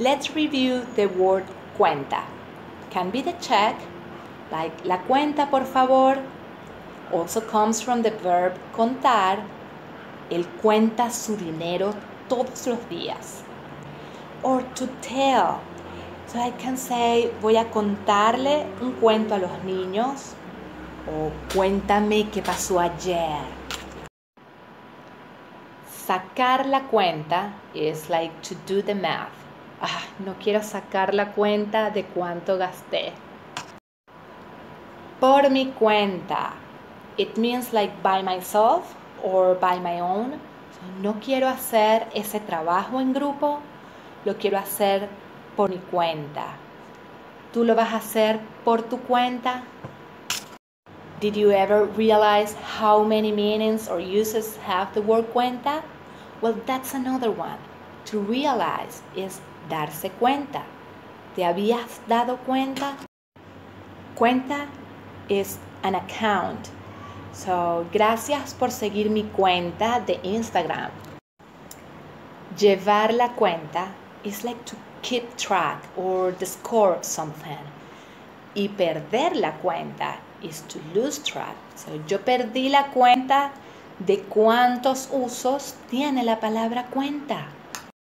Let's review the word cuenta. Can be the check, like la cuenta por favor. Also comes from the verb contar. Él cuenta su dinero todos los días. Or to tell. So I can say, voy a contarle un cuento a los niños. O cuéntame qué pasó ayer. Sacar la cuenta is like to do the math. Ah, no quiero sacar la cuenta de cuánto gasté. Por mi cuenta. It means like by myself or by my own. No quiero hacer ese trabajo en grupo, lo quiero hacer por mi cuenta. ¿Tú lo vas a hacer por tu cuenta? Did you ever realize how many meanings or uses have the word cuenta? Well, that's another one. To realize is darse cuenta. ¿Te habías dado cuenta? Cuenta is an account. So, gracias por seguir mi cuenta de Instagram. Llevar la cuenta is like to keep track or the score something. Y perder la cuenta is to lose track. So, yo perdí la cuenta de cuántos usos tiene la palabra cuenta.